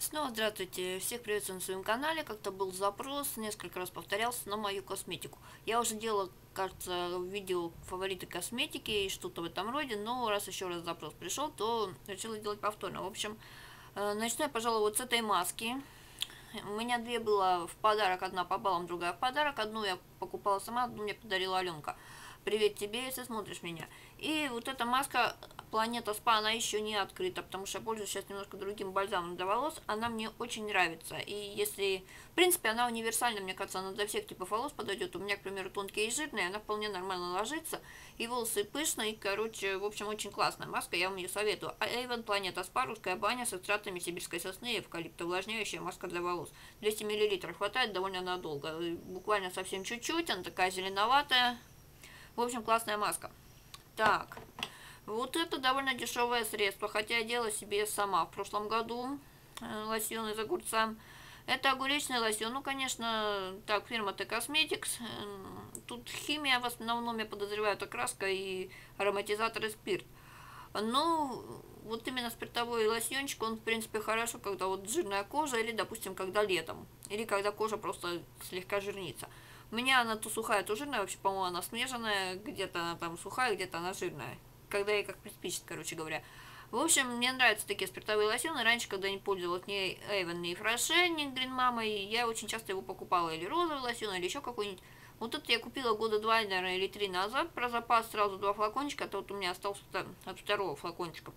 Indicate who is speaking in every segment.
Speaker 1: Снова здравствуйте, всех приветствую на своем канале. Как-то был запрос, несколько раз повторялся на мою косметику. Я уже делала, кажется, видео фавориты косметики и что-то в этом роде, но раз еще раз запрос пришел, то решила делать повторно. В общем, э, начну я, пожалуй, вот с этой маски. У меня две было в подарок, одна по баллам, другая в подарок. Одну я покупала сама, одну мне подарила Аленка. Привет тебе, если смотришь меня. И вот эта маска Планета Спа, она еще не открыта, потому что я пользуюсь сейчас немножко другим бальзамом для волос. Она мне очень нравится. И если, в принципе, она универсальна, мне кажется, она для всех типов волос подойдет. У меня, к примеру, тонкие и жирные, она вполне нормально ложится. И волосы пышные, и, короче, в общем, очень классная маска, я вам ее советую. А Avon Планета Спа, русская баня с экстратами сибирской сосны и эвкалипта, увлажняющая маска для волос. 200 мл хватает довольно надолго, буквально совсем чуть-чуть, она такая зеленоватая. В общем, классная маска. Так, вот это довольно дешевое средство, хотя я делала себе сама в прошлом году э, лосьон из огурца. Это огуречный лосьон, ну, конечно, так, фирма T Cosmetics. Эм, тут химия в основном, я подозреваю, это краска и ароматизатор и спирт. Ну, вот именно спиртовой лосьончик, он, в принципе, хорошо, когда вот жирная кожа, или, допустим, когда летом, или когда кожа просто слегка жирнится. У меня она то сухая, то жирная, вообще, по-моему, она смешанная, где-то она там сухая, где-то она жирная когда ей как приспичит, короче говоря. В общем, мне нравятся такие спиртовые лосьоны. Раньше, когда не пользовалась ни Эйвен, ни Фраше, ни Грин Мамой, я очень часто его покупала или розовый лосьон, или еще какой-нибудь. Вот это я купила года два, наверное, или три назад про запас, сразу два флакончика, это вот у меня остался от второго флакончика.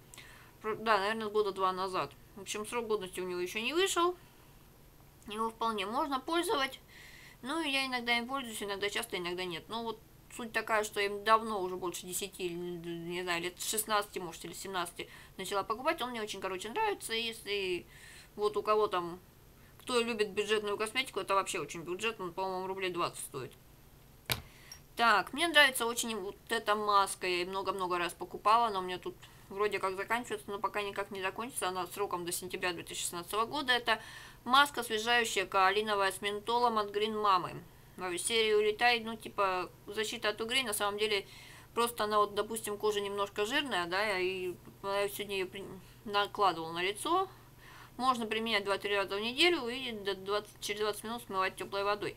Speaker 1: Да, наверное, года два назад. В общем, срок годности у него еще не вышел. Его вполне можно пользовать. Ну, я иногда им пользуюсь, иногда часто, иногда нет. Но вот суть такая, что я давно, уже больше 10, не знаю, лет 16, может, или 17 начала покупать. Он мне очень, короче, нравится. Если вот у кого там, кто любит бюджетную косметику, это вообще очень бюджетно, по-моему, рублей 20 стоит. Так, мне нравится очень вот эта маска, я много-много раз покупала, она у меня тут вроде как заканчивается, но пока никак не закончится, она сроком до сентября 2016 года. Это маска освежающая каолиновая с ментолом от Green Mama в серию улетай, ну, типа, защита от угрей, на самом деле, просто она, вот, допустим, кожа немножко жирная, да, и я сегодня ее накладывала на лицо, можно применять 2-3 раза в неделю и 20, через 20 минут смывать теплой водой.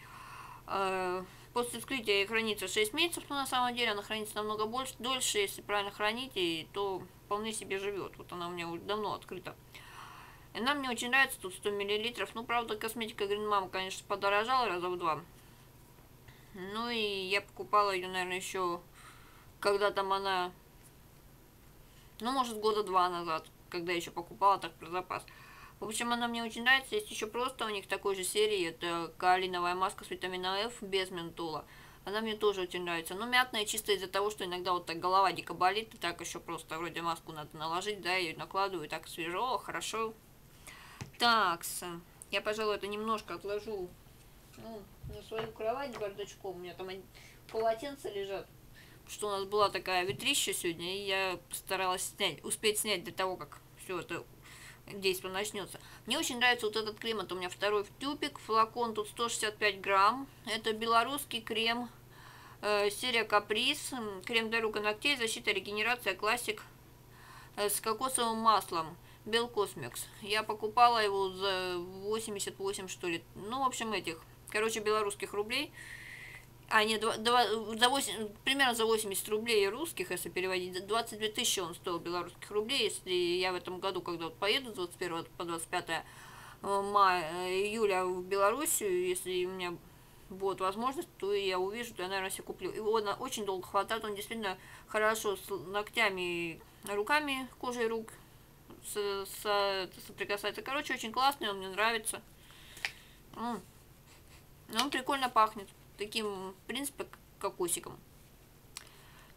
Speaker 1: Э, после вскрытия хранится 6 месяцев, но на самом деле она хранится намного больше, дольше, если правильно хранить, и то вполне себе живет. Вот она у меня уже давно открыта. Она мне очень нравится, тут 100 мл. Ну, правда, косметика Green Mama, конечно, подорожала раза в два. Ну и я покупала ее, наверное, еще когда там она, ну, может, года два назад, когда еще покупала так про запас. В общем, она мне очень нравится. Есть еще просто у них такой же серии. Это каолиновая маска с витамином F без ментола. Она мне тоже очень нравится. Но мятная чисто из-за того, что иногда вот так голова дико болит. И так еще просто вроде маску надо наложить, да, ее накладываю. И так свежо, хорошо. Так, я, пожалуй, это немножко отложу ну, на свою кровать бардачком. У меня там полотенца лежат. Что у нас была такая ветрища сегодня, и я постаралась снять, успеть снять до того, как все это действие начнется. Мне очень нравится вот этот крем, это у меня второй в тюбик, флакон тут 165 грамм. Это белорусский крем, э, серия Каприз, крем для рук и ногтей, защита, регенерация, классик э, с кокосовым маслом. Белкосмикс. Я покупала его за 88, что ли. Ну, в общем, этих короче, белорусских рублей. А, нет, 2, 2, за 8, примерно за 80 рублей русских, если переводить, 22 тысячи он стоил белорусских рублей. Если я в этом году, когда вот поеду с 21 по 25 э, мая, э, июля в Белоруссию, если у меня будет возможность, то я увижу, то я, наверное, себе куплю. Его на очень долго хватает, он действительно хорошо с ногтями, руками, кожей рук с, с, соприкасается. Короче, очень классный, он мне нравится. М но он прикольно пахнет. Таким, в принципе, кокосиком.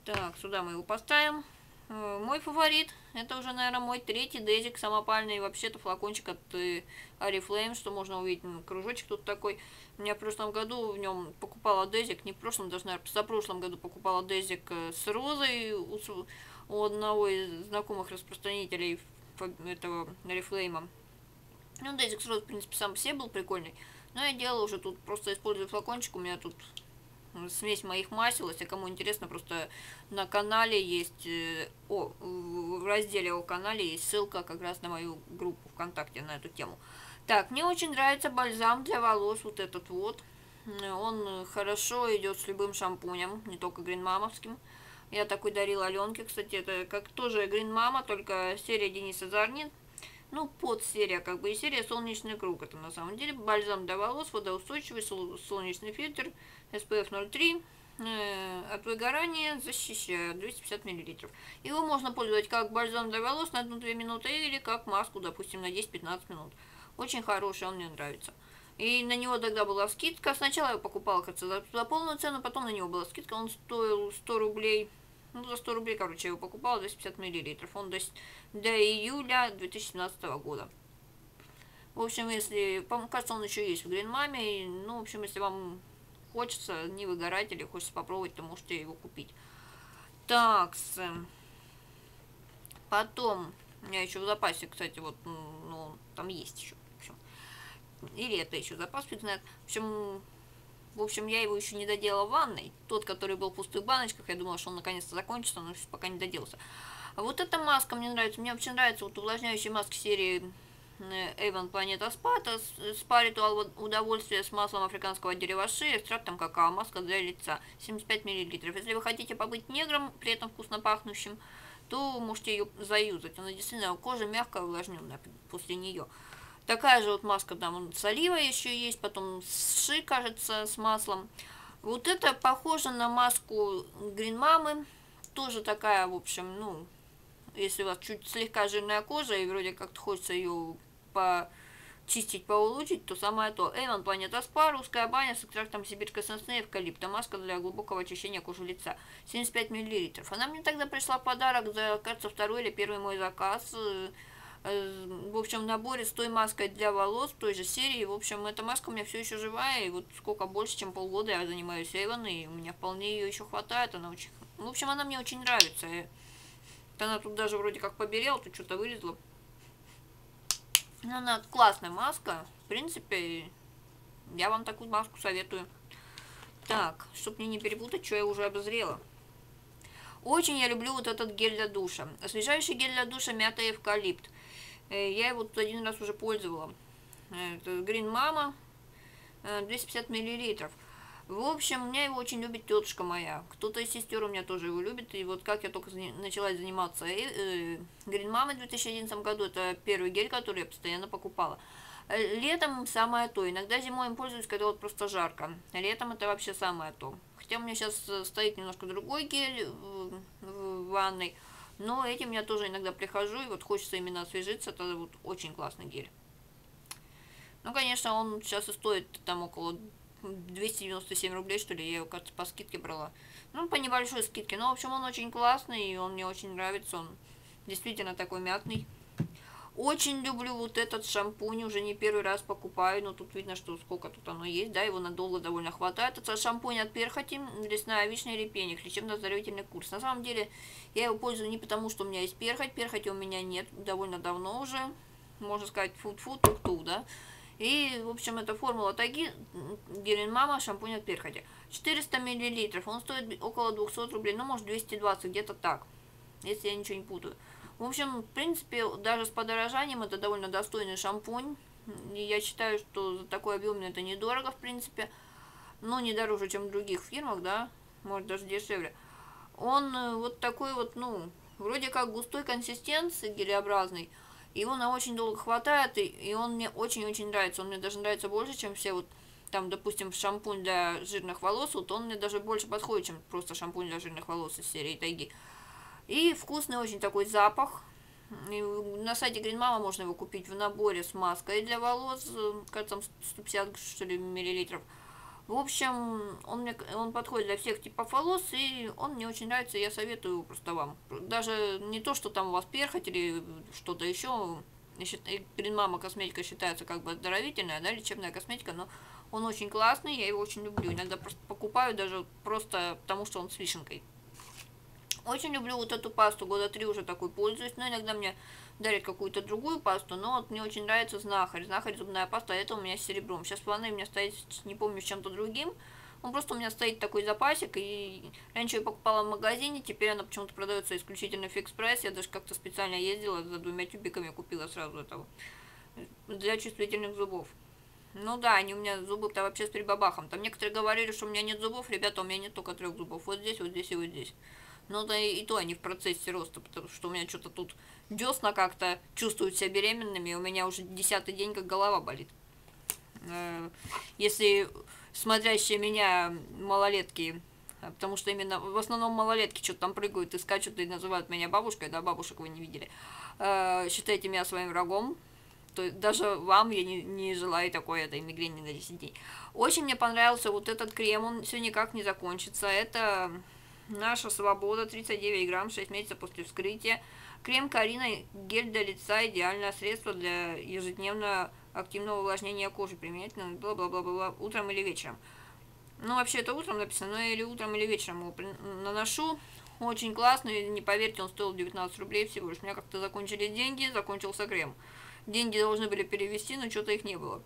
Speaker 1: Так, сюда мы его поставим. Э, мой фаворит, это уже, наверное, мой третий дезик самопальный. Вообще-то флакончик от э, Oriflame, что можно увидеть. Кружочек тут такой. Меня в прошлом году в нем покупала дезик. Не в прошлом, даже, наверное, прошлом году покупала дезик э, с розой у, у одного из знакомых распространителей этого Oriflame. Ну, дезик с розой, в принципе, сам все был прикольный. Но я делала уже тут, просто использую флакончик, у меня тут смесь моих масел, если кому интересно, просто на канале есть, э, о, в разделе о канале есть ссылка как раз на мою группу ВКонтакте на эту тему. Так, мне очень нравится бальзам для волос, вот этот вот. Он хорошо идет с любым шампунем, не только гринмамовским. Я такой дарила Аленке, кстати, это как тоже Green Mama, только серия Дениса Зарнин. Ну, под серия, как бы, и серия Солнечный круг. Это на самом деле бальзам для волос, водоустойчивый, солнечный фильтр, SPF 03. Э, от выгорания защищает 250 мл. Его можно пользовать как бальзам для волос на 1-2 минуты или как маску, допустим, на 10-15 минут. Очень хороший, он мне нравится. И на него тогда была скидка. Сначала я покупала, кажется, за, за полную цену, потом на него была скидка. Он стоил 100 рублей. Ну, за 100 рублей, короче, я его покупала, 250 миллилитров. Он до, до июля 2017 года. В общем, если, кажется, он еще есть в Гринмаме. Ну, в общем, если вам хочется не выгорать или хочется попробовать, то можете его купить. Так, потом, у меня еще в запасе, кстати, вот, ну, там есть еще, или это еще запас, фиг знает. В общем, в общем, я его еще не доделала в ванной. Тот, который был в пустых баночках, я думала, что он наконец-то закончится, но пока не доделался. А вот эта маска мне нравится. Мне вообще нравится вот увлажняющие маски серии Avon Planeta Spa. Это спа-ритуал удовольствия с маслом африканского дерева шеи, экстрактом какао, маска для лица, 75 мл. Если вы хотите побыть негром, при этом вкусно пахнущим, то можете ее заюзать. Она действительно кожа мягкая, увлажненная после нее. Такая же вот маска там с оливой еще есть, потом ши, кажется, с маслом. Вот это похоже на маску Green Mama. Тоже такая, в общем, ну, если у вас чуть слегка жирная кожа и вроде как-то хочется ее почистить, поулучшить, то самое то. Эван Планета Спа, русская баня с экстрактом сибирской сосны и эвкалипта. Маска для глубокого очищения кожи лица. 75 мл. Она мне тогда пришла в подарок за, кажется, второй или первый мой заказ. Э, в общем, наборе с той маской для волос, той же серии. В общем, эта маска у меня все еще живая, и вот сколько больше, чем полгода я занимаюсь Эйвон, и у меня вполне ее еще хватает. Она очень... В общем, она мне очень нравится. Она тут даже вроде как поберела, тут что-то вылезло. Но она классная маска. В принципе, я вам такую маску советую. Так, чтобы мне не перепутать, что я уже обозрела. Очень я люблю вот этот гель для душа. Освежающий гель для душа мята и эвкалипт. Э, я его тут один раз уже пользовала. Это Green Mama, 250 миллилитров. В общем, меня его очень любит тетушка моя. Кто-то из сестер у меня тоже его любит. И вот как я только начала заниматься э, э, Green Mama в 2011 году, это первый гель, который я постоянно покупала. Летом самое то. Иногда зимой им пользуюсь, когда вот просто жарко. Летом это вообще самое то. Хотя у меня сейчас стоит немножко другой гель в ванной. Но этим я тоже иногда прихожу, и вот хочется именно освежиться, это вот очень классный гель. Ну, конечно, он сейчас и стоит там около 297 рублей, что ли, я его, кажется, по скидке брала. Ну, по небольшой скидке, но, в общем, он очень классный, и он мне очень нравится, он действительно такой мятный. Очень люблю вот этот шампунь, уже не первый раз покупаю, но тут видно, что сколько тут оно есть, да, его надолго довольно хватает. Это шампунь от перхоти, лесная вишня или пеник, лечебно-оздоровительный курс. На самом деле, я его пользую не потому, что у меня есть перхоть, перхоти у меня нет довольно давно уже, можно сказать, фу-фу, тук-тук, да. И, в общем, это формула Таги, Герин Мама, шампунь от перхоти. 400 мл, он стоит около 200 рублей, ну, может, 220, где-то так, если я ничего не путаю. В общем, в принципе, даже с подорожанием это довольно достойный шампунь. И я считаю, что за такой объем это недорого, в принципе. Но не дороже, чем в других фирмах, да. Может, даже дешевле. Он э, вот такой вот, ну, вроде как густой консистенции, гелеобразный. Его на очень долго хватает, и, и он мне очень-очень нравится. Он мне даже нравится больше, чем все вот там, допустим, шампунь для жирных волос, вот он мне даже больше подходит, чем просто шампунь для жирных волос из серии Тайги. И вкусный очень такой запах. И на сайте Green Mama можно его купить в наборе с маской для волос, кажется, 150 что ли, миллилитров. В общем, он, мне, он подходит для всех типов волос, и он мне очень нравится, я советую его просто вам. Даже не то, что там у вас перхоть или что-то еще. Mama косметика считается как бы оздоровительная, да, лечебная косметика, но он очень классный, я его очень люблю. Иногда просто покупаю даже просто потому, что он с вишенкой. Очень люблю вот эту пасту, года три уже такой пользуюсь, но иногда мне дарят какую-то другую пасту, но вот мне очень нравится знахарь, знахарь зубная паста, а это у меня с серебром. Сейчас ванной у меня стоит, не помню, с чем-то другим, Он просто у меня стоит такой запасик, и раньше я покупала в магазине, теперь она почему-то продается исключительно в фикс прайс. Я даже как-то специально ездила за двумя тюбиками, купила сразу этого для чувствительных зубов. Ну да, они у меня зубы-то вообще с прибабахом. Там некоторые говорили, что у меня нет зубов. Ребята, у меня нет только трех зубов. Вот здесь, вот здесь и вот здесь. Но да и, то они в процессе роста, потому что у меня что-то тут десна как-то чувствуют себя беременными, у меня уже десятый день как голова болит. Э, если смотрящие меня малолетки, потому что именно в основном малолетки что-то там прыгают и скачут и называют меня бабушкой, да, бабушек вы не видели, э, считайте меня своим врагом, то даже вам я не, не желаю такой этой мигрени на 10 дней. Очень мне понравился вот этот крем, он все никак не закончится. Это наша свобода, 39 грамм, 6 месяцев после вскрытия. Крем Карина, гель для лица, идеальное средство для ежедневного активного увлажнения кожи, применительно бла-бла-бла-бла, утром или вечером. Ну, вообще это утром написано, но или утром, или вечером его наношу. Очень классный, не поверьте, он стоил 19 рублей всего лишь. У меня как-то закончились деньги, закончился крем. Деньги должны были перевести, но что-то их не было.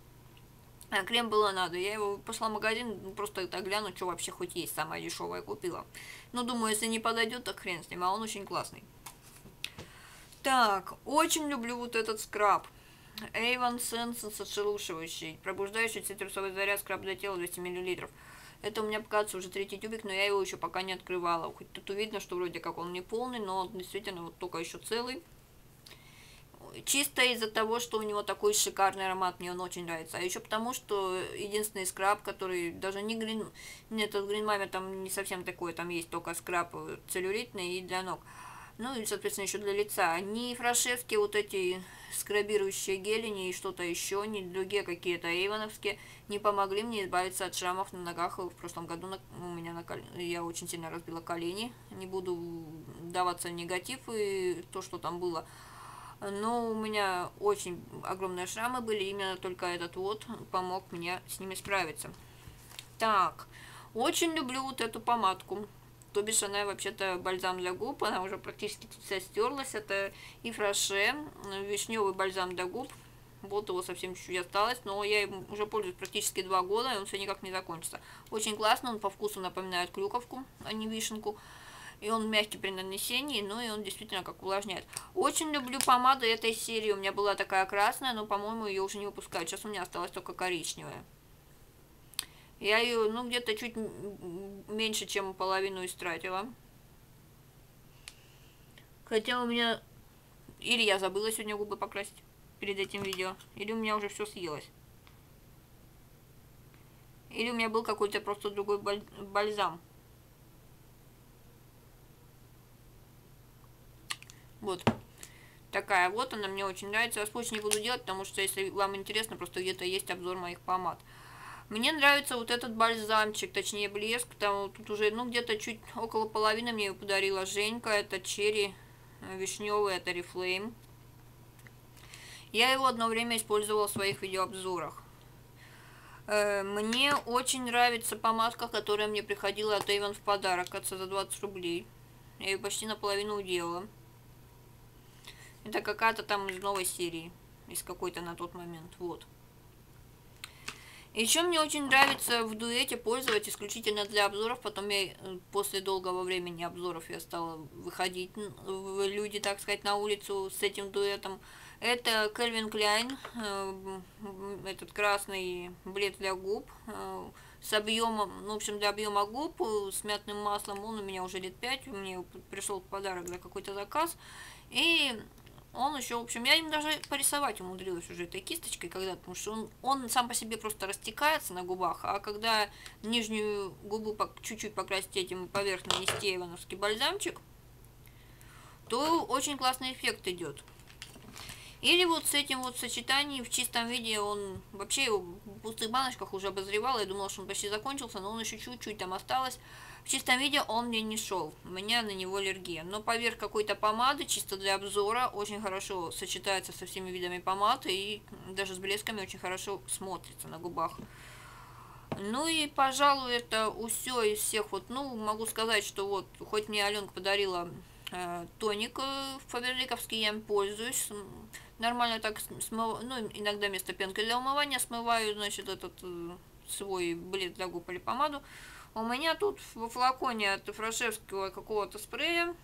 Speaker 1: А крем было надо. Я его пошла в магазин, ну, просто так гляну, что вообще хоть есть, самое дешевое купила. Но ну, думаю, если не подойдет, так хрен с ним, а он очень классный. Так, очень люблю вот этот скраб. Avon Sense отшелушивающий, пробуждающий цитрусовый заряд скраб для тела 200 мл. Это у меня показывается уже третий тюбик, но я его еще пока не открывала. Хоть тут видно, что вроде как он не полный, но действительно вот только еще целый чисто из-за того, что у него такой шикарный аромат, мне он очень нравится. А еще потому, что единственный скраб, который даже не грин... Нет, этот гринмамер там не совсем такой, там есть только скраб целлюлитный и для ног. Ну и, соответственно, еще для лица. Ни фрашевские вот эти скрабирующие гели, ни что-то еще, ни другие какие-то эйвоновские не помогли мне избавиться от шрамов на ногах. В прошлом году на, у меня на я очень сильно разбила колени. Не буду даваться в негатив и то, что там было но у меня очень огромные шрамы были, именно только этот вот помог мне с ними справиться. Так, очень люблю вот эту помадку. То бишь она вообще-то бальзам для губ, она уже практически вся стерлась. Это и фраше, вишневый бальзам для губ. Вот его совсем чуть-чуть осталось, но я им уже пользуюсь практически два года, и он все никак не закончится. Очень классно, он по вкусу напоминает клюковку, а не вишенку и он мягкий при нанесении, ну и он действительно как увлажняет. Очень люблю помаду этой серии, у меня была такая красная, но, по-моему, ее уже не выпускают, сейчас у меня осталась только коричневая. Я ее, ну, где-то чуть меньше, чем половину истратила. Хотя у меня... Или я забыла сегодня губы покрасить перед этим видео, или у меня уже все съелось. Или у меня был какой-то просто другой бальзам. Вот. Такая вот она, мне очень нравится. Я больше не буду делать, потому что, если вам интересно, просто где-то есть обзор моих помад. Мне нравится вот этот бальзамчик, точнее блеск, там тут уже, ну, где-то чуть около половины мне его подарила Женька, это черри э, вишневый, это Reflame. Я его одно время использовала в своих видеообзорах. Э, мне очень нравится помадка, которая мне приходила от Avon в подарок, кажется, за 20 рублей. Я ее почти наполовину уделала. Это какая-то там из новой серии. Из какой-то на тот момент. Вот. Еще мне очень нравится в дуэте пользовать исключительно для обзоров. Потом я э, после долгого времени обзоров я стала выходить люди, так сказать, на улицу с этим дуэтом. Это Кельвин Кляйн, э, этот красный блед для губ э, с объемом, ну, в общем, для объема губ с мятным маслом. Он у меня уже лет 5, мне пришел подарок за какой-то заказ. И он еще, в общем, я им даже порисовать умудрилась уже этой кисточкой когда потому что он, он сам по себе просто растекается на губах, а когда нижнюю губу чуть-чуть покрасить этим поверх нанести ивановский бальзамчик, то очень классный эффект идет. Или вот с этим вот сочетанием в чистом виде он вообще его в пустых баночках уже обозревал, я думала, что он почти закончился, но он еще чуть-чуть там осталось. В чистом виде он мне не шел, у меня на него аллергия. Но поверх какой-то помады, чисто для обзора, очень хорошо сочетается со всеми видами помады и даже с блесками очень хорошо смотрится на губах. Ну и, пожалуй, это все из всех вот, ну, могу сказать, что вот, хоть мне Аленка подарила э, тоник э, фаберликовский, я им пользуюсь, нормально так смываю, ну, иногда вместо пенки для умывания смываю, значит, этот... Э, свой блеск для губ или помаду. У меня тут во флаконе от Фрашевского какого-то спрея.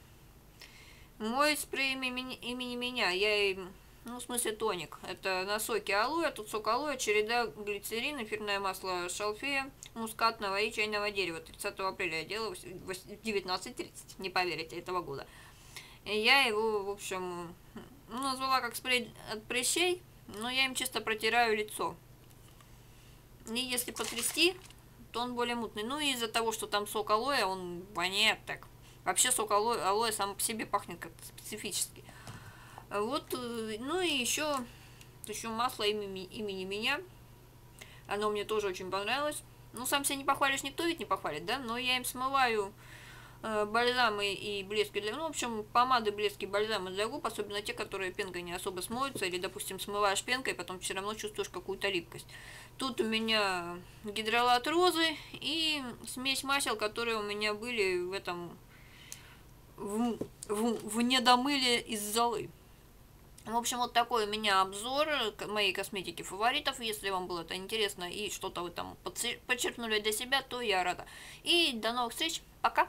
Speaker 1: Мой спрей имени, имени меня. Я им ну, в смысле тоник. Это на соке алоэ, тут сок алоэ, череда глицерин, эфирное масло шалфея, мускатного и чайного дерева. 30 апреля я делала в 19.30, не поверите, этого года. И я его, в общем, ну, назвала как спрей от прыщей, но я им чисто протираю лицо. И если потрясти, то он более мутный. Ну и из-за того, что там сок алоэ, он воняет так. Вообще сок алоэ, алоэ сам по себе пахнет как-то специфически. Вот, э, ну и еще, еще масло имени, имени меня. Оно мне тоже очень понравилось. Ну, сам себя не похвалишь, никто ведь не похвалит, да? Но я им смываю бальзамы и блески для... Ну, в общем, помады, блески, бальзамы для губ, особенно те, которые пенкой не особо смоются, или, допустим, смываешь пенкой, потом все равно чувствуешь какую-то липкость. Тут у меня гидролат розы и смесь масел, которые у меня были в этом... в, в, в недомыле из золы. В общем, вот такой у меня обзор моей косметики фаворитов. Если вам было это интересно и что-то вы там подчеркнули для себя, то я рада. И до новых встреч. Пока!